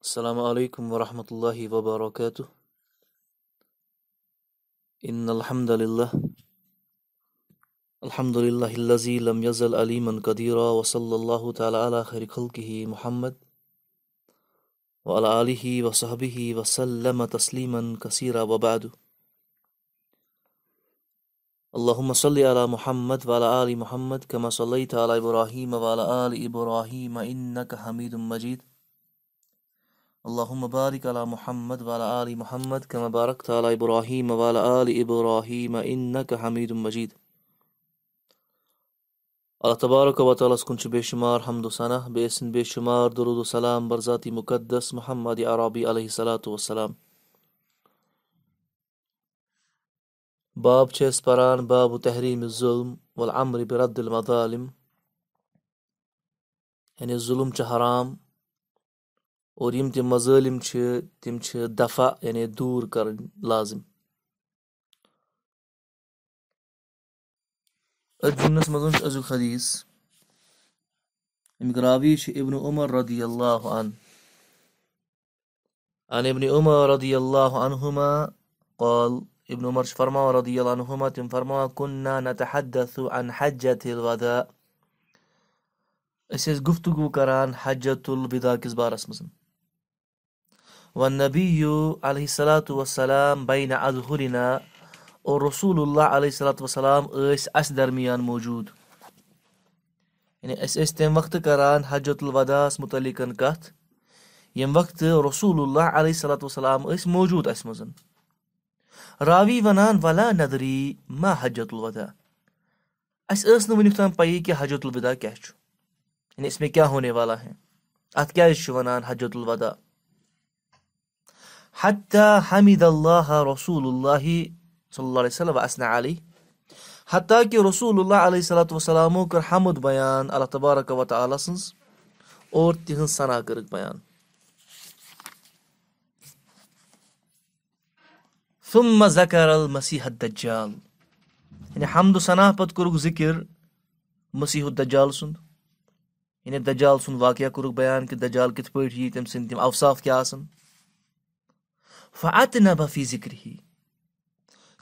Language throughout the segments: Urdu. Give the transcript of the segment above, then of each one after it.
السلام عليكم ورحمة الله وبركاته. إن الحمد لله. الحمد لله الذي لم يزل أليما قديرا وصلى الله تعالى على خير خلقه محمد وعلى آله وصحبه وسلم تسليما كثيرا وبعد. اللهم صل على محمد وعلى آل محمد كما صليت على إبراهيم وعلى آل إبراهيم إنك حميد مجيد. اللهم بارك على محمد وعلى آل محمد كما باركت على إبراهيم وعلى آل إبراهيم إنك حميد مجيد. اللہ تبارک و تعالیٰ کن بے شمار حمد و ثناء بیسن بے شمار درود سلام برذاتی مقدس محمد عربی علیہ الصلاۃ والسلام باب چھِ پران باب تحریٖم ظُلم والعمر برد المظالم. یعنی ظُلم چھِ حرام؟ اور یِم تہِ مظٲلِم چھِ، تِم چھِ دفع یعنی دوٗر کَرٕنۍ لازِم۔ أتھۍ جملس منٛز چھُ أزیُک حدیٖث۔ اَمیُک راوی چھُ ابن عمر رضی اللہ عنہ۔ عن ابن عمر رضی اللہ عنہما قال، ابن عمر چھُ فرماوان رضی اللہ عنہما، تِم فرماوان كنا نتحدث عن حجة الوداع أسۍ ٲسۍ گُفتگوٗ کران حجت الوداع کِس بارس منٛز۔ والنبی علیہ الصلاتُ وسلام بین اظہُرنا اور رسول اللہ علیہ صلاتُ وسلام ٲسۍ درمیان موٗجوٗد. یعنی أسۍ ٲسۍ تمہِ وقتہٕ کران حجت الوداعس مُتعلِق کتھ ییٚمہِ وقتہٕ رسول اللہ علیہ صلاتُ وسلام ٲسۍ موٗجوٗد اَسہِ منٛز راوی ونان ولا ندری ما حجت الوداع. اَسہِ ٲس نہٕ وُنیُک تام پیی کہِ حجت الوداع کیاہ چھُ یعنی اس میں کیاہ ہونے والا ہے؟ اتھ کیازِ چھُ ونان حجت الوداع؟ حتہ حمید اللہ رسول اللہ صلی اللہ علیہ وسلم اسنا علی حتیٰ کہِ رسول اللہ علیہ صلاتُ وسلامو کٔر حمد بیان اللہ تبارک و تعالیٰ سٕنٛز. اور تِہنٛز صنا کٔرٕکھ بیان ثُم زکر المسیحت دجال یعنی حمدُ صنا پتہٕ کوٚرُکھ ذِکِر مسیح الدجال سُنٛد. یعنی دجال سُنٛد واقعہ کوٚرُکھ بیان کہِ دجال کِتھ پٲٹھۍ یی تٔمۍ سٕنٛدۍ تِم اوصاف کیٛاہ آسان فعت نہ بفی ذِکر ہی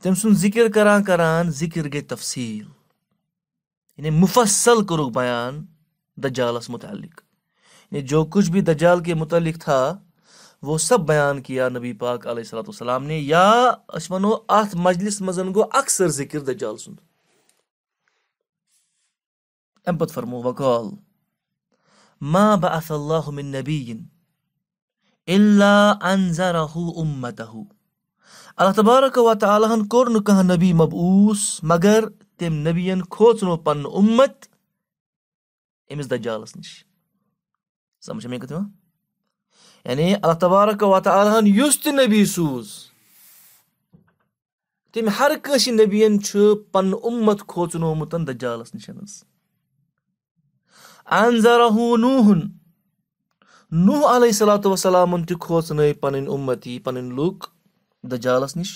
تٔمۍ سُنٛد ذِکِر کران کران ذِکِر گٔے تفصیٖل۔ یعنی مُفصل کوٚرُکھ بیان دجالس مُتعلق۔ یعنی جو کچھ بھی دجال کے متعلق تھا، وہ سب بیان کیا نبی پاک علیہ صلاتُ السلام نے۔ یا أسۍ وَنو اَتھ مجلِس منٛز اکثر ذِکِر دجال سُنٛد اَمہِ فرمو، وقال ما بعث الله من نبي الا انذره امته اللہ تبارک و تعالیٰ ہن کوٚر نہٕ نبی مبوٗس مگر تٔمۍ نبیَن کھوژنو پنُن اُمت أمِس دجالس نِش۔ سمجھ مےٚ کتھ یِوان یعنی اللہ تبارک و تعالیٰ ہن یُس تہِ نبی سوٗز۔ تٔمۍ ہر کٲنٛسہِ نبیَن چھُ پنُن اُمت کھوژنومُت دجالس نِش۔ حظ انذرہ نوٗہُن نوٗح علیہ صلاتُ وسلامن تہِ کھوژنٲے پنٕنۍ اُمتی پنٕنۍ لُکھ دجالس نِش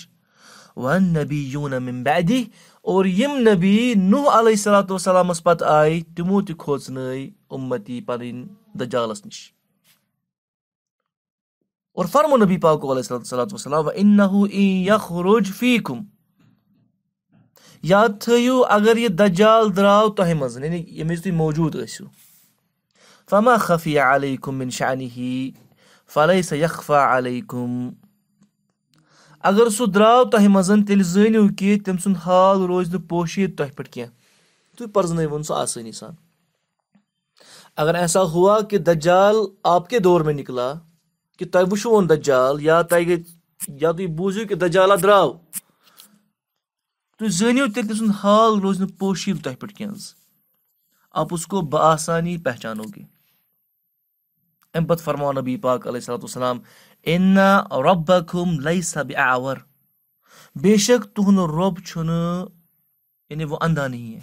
ون نبی یوٗن بیدی اور یِم نبی نوٗح علیہ صلاتُ وسلامس پتہٕ آیہِ تِمو تہِ کھوژنٲے اُمتی پنٕنۍ دجالس نِش اور فرمو نبی پاکو علیہ صلاتُ وسلام روج فیٖکُم یاد تھٲیِو اگر یہِ دجال درٛاو تۄہہِ منٛز یعنی ییٚمہِ وِزِ تُہۍ موٗجوٗد ٲسِو فما خفیہ علیکُم انشانی فلے سا یخفا علیکُم اگر سُہ درٛاو تۄہہِ منٛز تیٚلہِ زٲنِو کہِ تٔمۍ سُنٛد حال روزِ نہٕ پوشیٖد تۄہہِ پٮ۪ٹھ کینٛہہ۔ تُہۍ پرزنٲوُن سُہ آسٲنی سان۔ اگر ایسا ہوا کہِ دجال آپ کے دور میں نکلا کہِ تۄہہِ وٕچھوُن دجال، یا تۄہہِ گٔے یا تُہۍ بوٗزِو کہِ دجالا درٛاو۔ تُہۍ زٲنِو تیٚلہِ تٔمۍ سُنٛد حال روزِ نہٕ پوشیٖد تۄہہِ پٮ۪ٹھ کینٛہہ۔ حظ آپ اس کو بآسانی پہچانو گے اَمہِ پتہٕ فرماو نبی پاک علیہ صلاتُ وسلام اِنا رۄبم لے سب آور بے شک تُہُنٛد رۄب چھُنہٕ یعنی وہ اندا نہیں ہے۔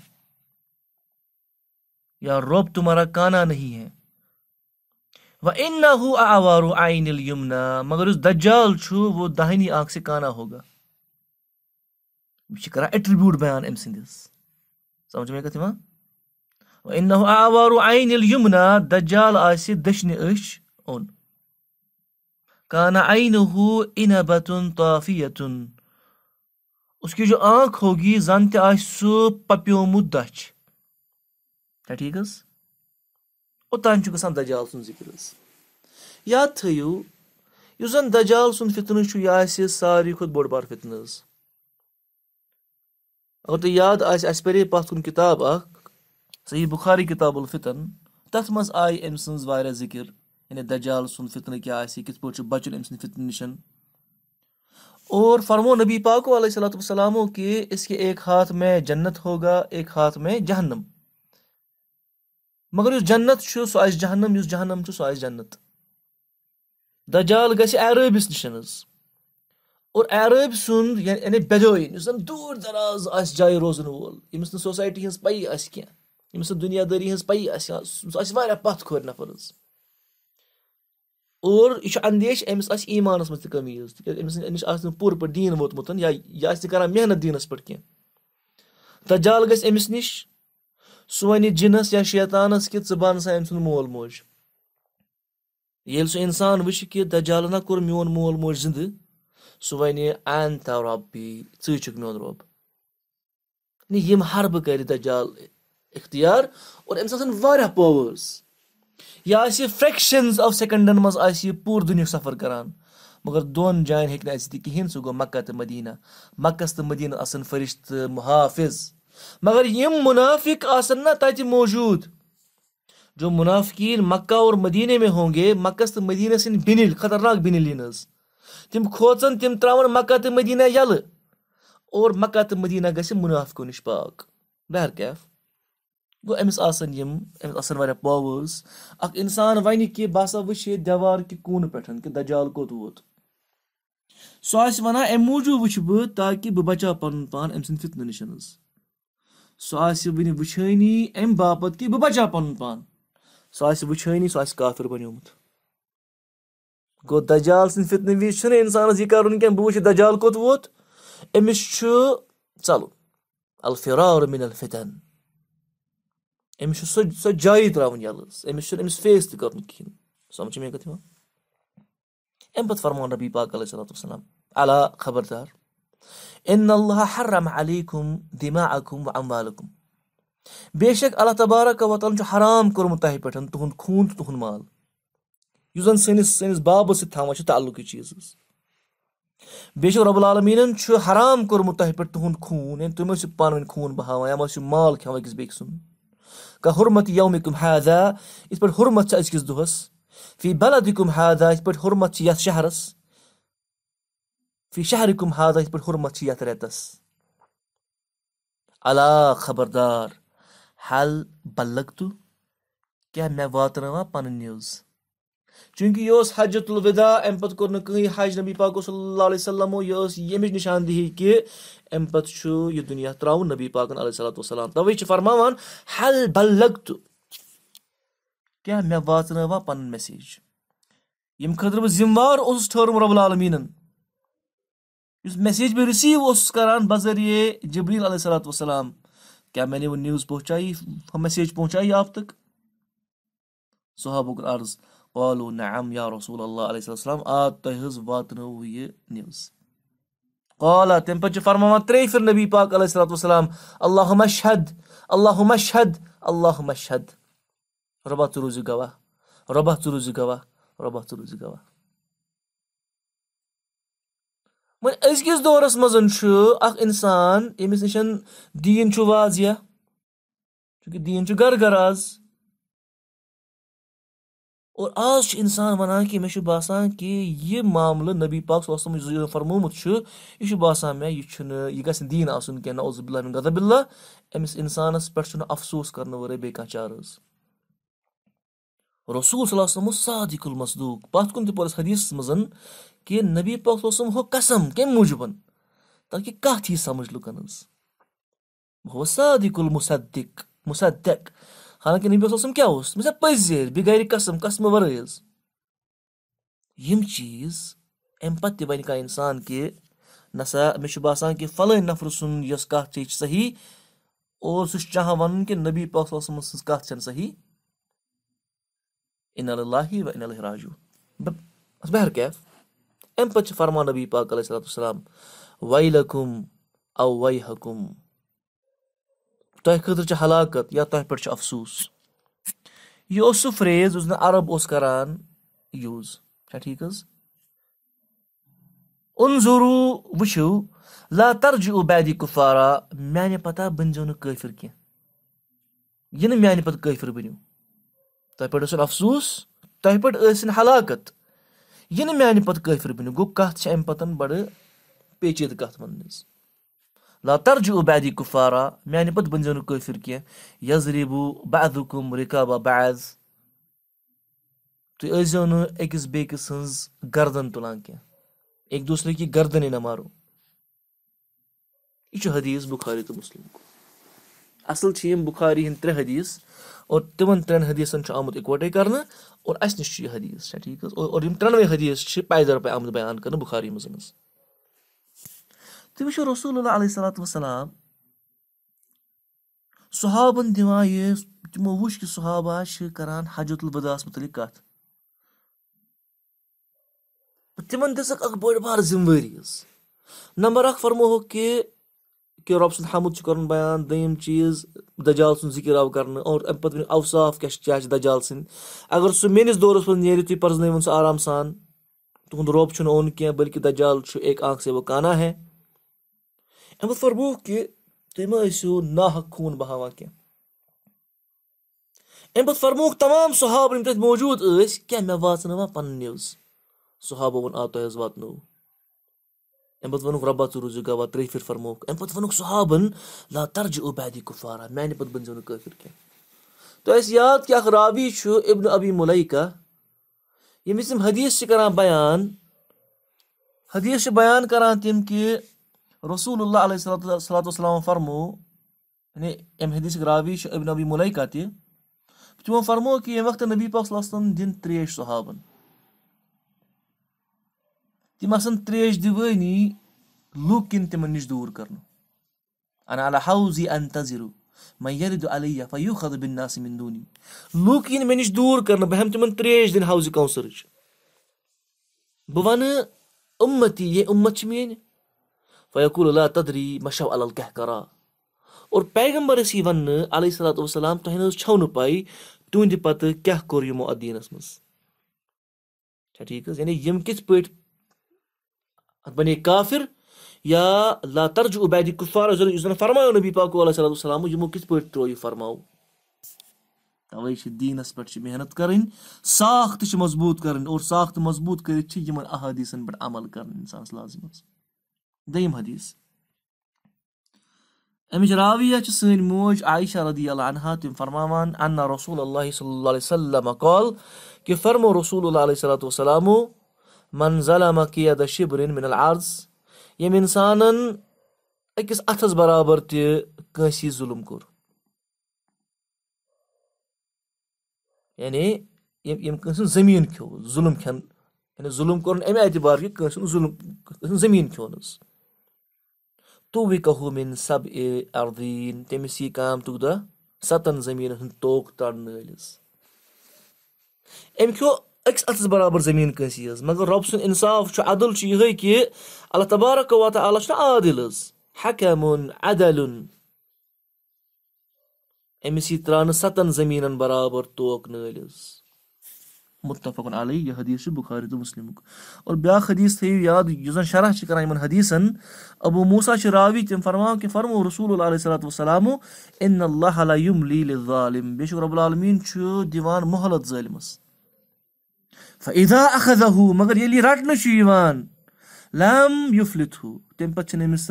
یا رۄب تُمہارا کانا نہیں ہے۔ وۄنۍ اِن نہ ہُہ آوارو آیِن یِمنا مگر یُس دجال چھُ، وہ دہنی اکھ سے کانا ہوگا۔ یہِ چھِ کران ایٹرِبیوٗٹ بیان أمۍ سٕنٛدِس سمجھ مےٚ کتھ یِوان آوارو آیِن ییٚلہِ یِمنا دجال آسہِ دٔچھنہِ أچھ اوٚن کانا انبتن طافیتن اس کی جو آنکھ ہوگی زن تہ آس سہ پپیومت دچھ کیا ٹھیک حس اوتان گژھان دجال سن ذکر حس یاد تھٲیِو یُس زن دجال سُنٛد فتنہٕ چھُ یہِ آسہِ ساروی کھۄتہٕ بوٚڑ بار فتنہٕ حظ اگر تۄہہِ یاد آسہِ اَسہِ پَرے پَتھ کُن کِتاب اکھ صحیح بُخاری کِتاب الفِطن تَتھ منٛز آیہِ أمۍ سٕنٛز واریاہ ذِکِر یعنی دجال سُنٛد فتنہٕ کیٛاہ آسہِ، کِتھ پٲٹھۍ چھُ بَچُن أمۍ سٕنٛدِ فتنہٕ نِش۔ اور فرمو نبی پاکو علیہ صلاتُ وسلامو کہ اس کے ایک ہاتھ میں جنت ہوگا، ایک ہاتھ میں جہنم۔ مگر یُس جنت چھُ، سُہ آسہِ جہنم، یُس جہنم چھُ، سُہ آسہِ جنت۔ دجال گژھِ عرٲبِس نِش۔ حظ اور عرٲبۍ سُنٛد یعنی بیدٲیِن یُس زَن دوٗر دراز آسہِ جایہِ روزن وول، ییٚمِس نہٕ سوسایٹی ہٕنٛز پَیی آسہِ کینٛہہ۔ ییٚمِس نہٕ دُنیا دٲری ہٕنٛز پَیی آسہِ سُہ آسہِ واریاہ پَتھ کھورِ نفر حظ اور یہِ چھُ اندیش أمِس آسہِ ایٖمانَس منٛز تہِ کٔمی حظ تِکیازِ أمِس نِش آسہِ نہٕ پوٗرٕ پٲٹھۍ دیٖن ووتمُت یا یہِ آسہِ نہٕ کران محنت دیٖنَس پٮ۪ٹھ کینٛہہ دجال گژھِ أمِس نِش سُہ وَنہِ جِنَس یا شیطانَس کہِ ژٕ بَن سا أمۍ سُنٛد مول موج ییٚلہِ سُہ اِنسان وٕچھِ کہِ دجالنا کوٚر میون مول موج زِندٕ سُہ وَنہِ این تا رۄبی ژٕے چھُکھ میون رۄب یِم حربہٕ کَرِ دجال اِختِیار اور أمِس آسَن واریاہ پاوٲرٕس یہِ آسہِ فرٛٮ۪کشَنٕز آف سٮ۪کَنڈَن منٛز آسہِ یہِ پوٗرٕ دُنیُک سفر کَران۔ مگر دۄن جایَن ہیٚکہِ نہٕ اَسہِ تہِ کِہیٖنۍ، سُہ گوٚو مَکہ تہٕ مدیٖنہ۔ مَکَس تہٕ مدیٖنَس آسَن فٔرِشتہٕ محافِظ۔ مگر یِم مُنافِق آسَن نہ تَتہِ موٗجوٗد۔ جو مُنافقیٖن مکہ اور مدیٖنے مےٚ ہونٛگے مَکَس تہٕ مدیٖنَس یِن بِنِل خطرناک بِنِل یِن حظ۔ تِم کھوژَن، تِم ترٛاوَن مکہ تہٕ مدیٖنہ یَلہٕ۔ اور مکہ تہٕ مدیٖنہ گژھِ مُنافقو نِش پاک۔ بہر کیف گوٚو أمِس آسَن یِم أمِس آسَن واریاہ پاوٲرٕس اَکھ اِنسان وَنہِ کہِ بہٕ ہسا وٕچھِ ییٚتہِ دیوار کہِ کوٗنہٕ پؠٹھ کہِ دجال کوٚت ووت سُہ آسہِ وَنان اَمہِ موٗجوٗب وٕچھِ بہٕ تاکہِ بہٕ بَچاو پَنُن پان أمۍ سٕنٛدِ فِطنہٕ نِش حظ سُہ آسہِ وٕنہِ وٕچھٲنی اَمہِ باپَتھ کہِ بہٕ بَچاو پَنُن پان سُہ آسہِ وٕچھٲنی سُہ آسہِ کافر بَنیومُت گوٚو دجال سٕنٛدِ فِطنہٕ وِزِ چھُنہٕ اِنسانَس یہِ کَرُن کینٛہہ بہٕ وٕچھِ دجال کوٚت ووت أمِس چھُ ژَلُن الفِرار مِن الفِطن أمِس چھُ سۄ سۄ جایی ترٛاوٕنۍ یَلہٕ حظ أمِس چھُنہٕ أمِس فیس تہِ کَرُن کِہیٖنۍ سَمجھ مےٚ کَتھ یِوان اَمہِ پَتہٕ فرمان ربی پاک علیہ صلاتُ وسلام علا خبردار اِن اللہ حرم علیکُم دِما اکُم و ام بے شک اللہ تبارک وطالعہ چھُ حرام کوٚرمُت تۄہہِ پٮ۪ٹھ تُہُنٛد خوٗن تہٕ تُہُنٛد مال یُس زَن سٲنِس سٲنِس بابَس سۭتۍ تھاوان چھِ تعلُقٕے چیٖز حظ بیٚیہِ چھُ رۄب العالمیٖنَن چھُ حرام کوٚرمُت تۄہہِ پٮ۪ٹھ تُہُنٛد خوٗن یعنی تُہۍ مہ ٲسِو پانہٕ ؤنۍ خوٗن بہاوان یا مہ ٲسِو مال کھٮ۪وان أکِس بیٚکہِ سُنٛد كحرمة يومكم هذا إثبت حرمة أجكز دوهس في بلدكم هذا إثبت حرمة يات شهرس في شهركم هذا إثبت حرمة يات ردس ألا خبردار هل بلغتو کیٛاہ مےٚ واتنٲوا پنٕنۍ نِوٕز چوٗنٛکہِ یہِ اوس حجت الوِدا اَمہِ پَتہٕ کوٚر نہٕ کٕہٕنۍ حج نبی پاکو صلی اللہ علیہ وسلمو یہِ ٲس ییٚمِچ نِشاندہی کہِ اَمہِ پَتہٕ چھُ یہِ دُنیا ترٛاوُن نبی پاکَن علیہ صلاتُ وسلام تَوَے چھِ فرماوان حل بلگ تہٕ کیٛاہ مےٚ واتنٲوا پَنُن میسیج؟ ییٚمہِ خٲطرٕ بہٕ ذِمہٕ وار اوسُس ٹھہرمُت رۄب العالمیٖنَن یُس میسیج بہٕ رِسیٖو اوسُس کران بذریعے جبریٖل علیہ صلاتُ وسلام کیٛاہ مےٚ نِوٕ نِوٕز پہنچایی میسیج پہنچایی آپ تک؟ صحابُک عرض قالوا نعم يا رسول الله عليه السلام آت تہز واتنو یہ نیوز قال تم فرما فرماوا تری پھر نبی عليه الصلاة والسلام. اللهم اشهد اللهم اشهد اللهم اشهد. ربا تروزی گواہ ربا تروزی گواہ ربا تروزی گواہ من أزکس دورس مز شو اخ اِنسان ییٚمِس نشن دیٖن چو واضح چوٗنٛکہِ دیٖن چو گَرٕ گَرٕ آز. اور آز چھُ اِنسان وَنان کہِ مےٚ چھُ باسان کہِ یہِ معاملہٕ نبی پاک فرمومُت چھُ یہِ چھُ باسان مےٚ یہِ چھُنہٕ یہِ گژھِ نہٕ دیٖن آسُن کینٛہہ نہ اوس بِلّہ غضب اللہ أمِس اِنسانَس پٮ۪ٹھ چھُنہٕ اَفسوٗس کَرنہٕ وَرٲے بیٚیہِ کانٛہہ چارٕ حظ رسوٗل صلی اللہُ اوس سادق المصدوٗق پَتھ کُن تہِ پوٚر اَسہِ حدیٖثَس منٛز کہِ نبی پاک اوسُم ہُہ قسم کَمہِ موٗجوٗب کیٛاہ اوس مےٚ چھا پٔزۍ بے گرِ قسم قسمہٕ وَرٲے حظ یِم چیٖز اَمہِ پَتہٕ تہِ وَنہِ کانٛہہ اِنسان کہِ نہ سا مےٚ چھُ باسان کہِ فَلٲنۍ نَفرٕ سُنٛد یۄس کَتھ چھِ، یہِ چھِ صحیح اور سُہ چھُ چاہان وَنُن کہِ نبی پاک وسلم سٕنٛز کَتھ چھَنہٕ صحیح۔ اِن اللہ وَ اِن الراجوٗ بہر کیف؟ امہِ پَتہٕ چھِ فرمان نبی پاک علیہ صلاتُ وسلام وَے لَکُم او وَے حکُم تۄہہِ خٲطرٕ چھِ ہلاکت یا تۄہہِ پٮ۪ٹھ چھُ اَفسوٗس۔ یہِ اوس سُہ فرٛیز یُس نہٕ عرب اوس کران یوٗز، چھا ٹھیٖک حظ؟ اوٚن ضروٗ وٕچھِو، لا ترجہِ عُبیدی کُفارا، میانہِ پتہ بٔنزیو نہٕ کٲفِر کینٛہہ۔ یہِ نہٕ میانہِ پتہٕ کٲفِر بٔنِو تۄہہِ پٮ۪ٹھ ٲسِن اَفسوٗس، تۄہہِ پٮ۪ٹھ ٲسِن ہلاکت۔ یہِ نہٕ میانہِ پتہٕ کٲفِر بٔنِو گوٚو کَتھ چھِ اَمہِ پتہٕ بَڑٕ پیچیٖدٕ کَتھ وَننٕچ۔ لا ترجہِ عُبیدی کُفارا میانہِ پتہٕ بٔنزیو نہٕ کٲفِر کینٛہہ یزریٖبوٗ بہدُکُم رِکابا بعض تُہۍ ٲسۍزیو نہٕ أکِس بیٚکہِ سٕنٛز گردن تُلان کینٛہہ اَکہِ دوٗسرے کہِ گردنے نہ مارو. یہِ چھُ حدیٖث بُخاری تہٕ مُسلِم اَصٕل چھِ یِم بُخاری ہِنٛدۍ ترٛےٚ حدیٖث اور تِمن ترٛٮ۪ن حدیٖثن چھُ آمُت اِکوَٹَے کرنہٕ اور اَسہِ نِش چھُ یہِ حدیٖث چھا ٹھیٖک حظ اور یِم ترٛٮ۪نوَے حدیٖث چھِ پیدر پے آمٕتۍ بیان کرنہٕ بُخاری منٛز تُہۍ وٕچھِو رسول اللہ علیہ صلاتُ وسلام صحابن دِوان یہِ تِمو وٕچھ کہِ صحابہ چھِ کران حجت البداس مُتعلِق کَتھ تِمن دِژٕکھ اکھ بٔڑ بارٕ ذِمہٕ وٲری نمبر اکھ فرمووُکھ کہِ کہِ رۄب سُنٛد حمُد چھُ بیان دوٚیِم چیٖز دجال سُنٛد ذِکِر آو کرنہٕ اور اَمہِ پَتہٕ ؤنِو اوصاف کیاہ چھِ چھِ دجال سٕنٛدۍ اَگر سُہ میٲنِس دورَس منٛز نیرِ تُہۍ پرزنٲوُن سُہ آرام سان تُہُنٛد رۄب چھُنہٕ اوٚن کیٚنٛہہ بٔلکہِ دجال چھُ اَکہِ آنٛکھ سے بہٕ کانا ہے اَمہِ پَتہٕ فرمووُکھ کہِ تُہۍ مہ ٲسِو ناحق خوٗن بہاوان کیٚنٛہہ اَمہِ پَتہٕ فرمووُکھ تمام صحاب یِم تَتہِ موٗجوٗد ٲسۍ کیٛاہ مےٚ واژنٲوا پَنٕنۍ نِوٕز صحابو ووٚن آ تۄہہِ حظ واتنو اَمہِ پَتہٕ ووٚنُکھ رۄبا ژٕ روٗزِو گواہ ترٛیٚیہِ پھِرِ فرمووُکھ اَمہِ پَتہٕ ووٚنُکھ صحابَن لا ترجہِ عُبیدی کُفارا میانہِ پَتہٕ بٔنزیو نہٕ کٲفِر کینٛہہ تۄہہِ ٲسۍ یاد کہِ اکھ راوی چھُ اِبن ابی مُلیکا ییٚمِس یِم حدیٖث چھِ کران بیان حدیٖث چھِ بیان کران تِم کہِ رسول الله عليه الصلاة والسلام فرمو يعني ام حديث غرابي شو ابن ابي مليكة تي بتو فرمو كي ام وقت النبي صلى الله عليه وسلم دين تريش صحابا تي ما سن تريش دواني لوكين تي من دور کرنو أنا على حوزي انتظرو ما يرد علي فيوخذ بالناس من دوني لوكين من دور کرنو بهم تي من تريش دين حوزي كونسرش بوانا امتي يه امت شميني فیقول اللہ تدری مشو ال کیاہ کرا اور پیغمبر ٲسۍ یہِ وَننہٕ علیہ صلات وسلام تۄہہِ نہ حظ چھو نہٕ پاے تُہنٛدِ پتہٕ کیاہ کوٚر یِمو ادیٖنس منٛز؟ چھا ٹھیٖک حظ یعنی یِم کِتھ پٲٹھۍ اَتھ بَنے کافِر یا لا ترجُ عُبیدی کُفار یُس زَن فرمایو نبی پاکو علیہ صلاتُ وسلام یِمو کِتھ پٲٹھۍ ترٛوو یہِ فرماوو تَوے چھِ دیٖنَس پٮ۪ٹھ چھِ محنت کَرٕنۍ ساکھ تہِ چھِ مضبوٗط کَرٕنۍ اور ساکھ تہٕ مضبوٗط کٔرِتھ چھِ یِمن احادیٖثن پٮ۪ٹھ عمل کَرٕنۍ اِنسانَس لازِم دوٚیِم حدیٖث اَمِچ راویا چھِ سٲنۍ موج عایشہ ردی اللہ انہا تِم فرماوان أنا رسول اللہ صلی اللہ علیہ وسلم کال کہِ فرمو رسول اللہ علیہ صلاتُ وسلامو منظلما کیدا شِبرِن مِنل عرض ییٚمۍ اِنسانن أکِس اَتھس برابر تہِ کٲنٛسہِ ظُلُم کوٚر یعنی ییٚمۍ کٲنٛسہِ ہُنٛد زٔمیٖن کھیوٚو ظُلُم کھٮ۪ن یعنی ظُلُم کوٚرُن اَمہِ اعتبار کہِ کٲنٛسہِ ظُلُم کٲنٛسہِ ہُنٛد زٔمیٖن کھیوٚن حظ تو وِ کہوٗمِن سب اے اردیٖن تٔمِس یی قامتُک دۄہ سَتن زٔمیٖنن ہُنٛد توک تڑنہٕ حظ أمۍ کھیوٚو أکِس اَتھَس برابر زٔمیٖن کٲنٛسہِ حظ مگر رۄب سُنٛد اِنصاف چھُ عدل چھُ یِہوے کہِ اللہ تبارک واتہ اللہ چھُنہ عادِل حظ ہٮ۪کمُن عدلُن۔ أمِس یی ترٛاونہٕ سَتَن زٔمیٖنَن برابر توک نٲلۍ حظ مُتفقن علی یہِ حدیٖث چھُ بُخارِ تہٕ مُسلِمُک اور بیٛاکھ حدیٖث تھٲیِو یاد یُس زَن شرح چھِ کَران یِمَن حدیٖثَن، ابوٗ موسا چھِ راوی تِم فرماو کہِ فرمو رسوٗل اللہ علیہ صلاتُ وسلامو اِن اللہ علیہم لیٖل ظالِم بیٚیہِ چھُ رۄب العالمیٖن چھُ دِوان محلت ظٲلمَس فدا اَخذ مگر ییٚلہِ یہِ رَٹنہٕ چھُ یِوان لم یُفلِتھ ہُہ تَمہِ پَتہٕ چھِنہٕ أمِس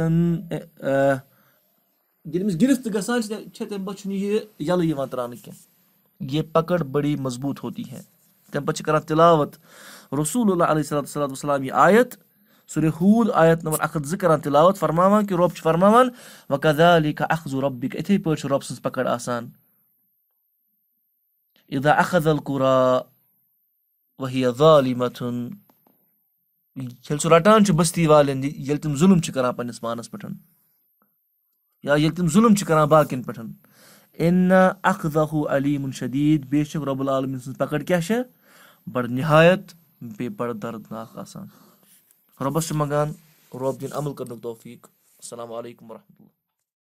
ییٚلہِ أمِس گِرِتھ تہِ گژھان چھِ تَمہِ پَتہٕ چھُنہٕ یہِ یَلہٕ یِوان ترٛاونہٕ کینٛہہ یہِ پَکڑ بٔڑی مضبوٗط ہوتی ہے۔ تَمہِ کَران تِلاوت رسوٗل اللہ علیہ صلاتُ صلاتُ وسلام یہِ آیت سُہ رحوٗل آیت نمبر اکھ زٕ کَران تِلاوت فرماوان کہِ رۄب چھُ فرماوان اکھ زٕ رۄبِک یِتھٕے پٲٹھۍ چھُ رۄب پکڑ آسان اِدا اخد القُرا وحیا والی متھُن ییٚلہِ سُہ رَٹان بٔستی والٮ۪ن ییٚلہِ تِم ظُلُم چھِ کران پَنٕنِس پانَس پٮ۪ٹھ یا ییٚلہِ تِم ظُلُم چھِ کران باقین پٮ۪ٹھ اِنا اکھ دہ علیٖم شدیٖد بے شک رۄب العالمیٖن سٕنٛز پکڑ کیاہ چھےٚ بَڑٕ نِہایت بیٚیہِ بَڑٕ دردناک آسان۔ رۄبَس چھُ منٛگان رۄب دِنۍ عمل کَرنُک توفیٖق۔ السلام علیکُم وَرحمتُہ اللہ۔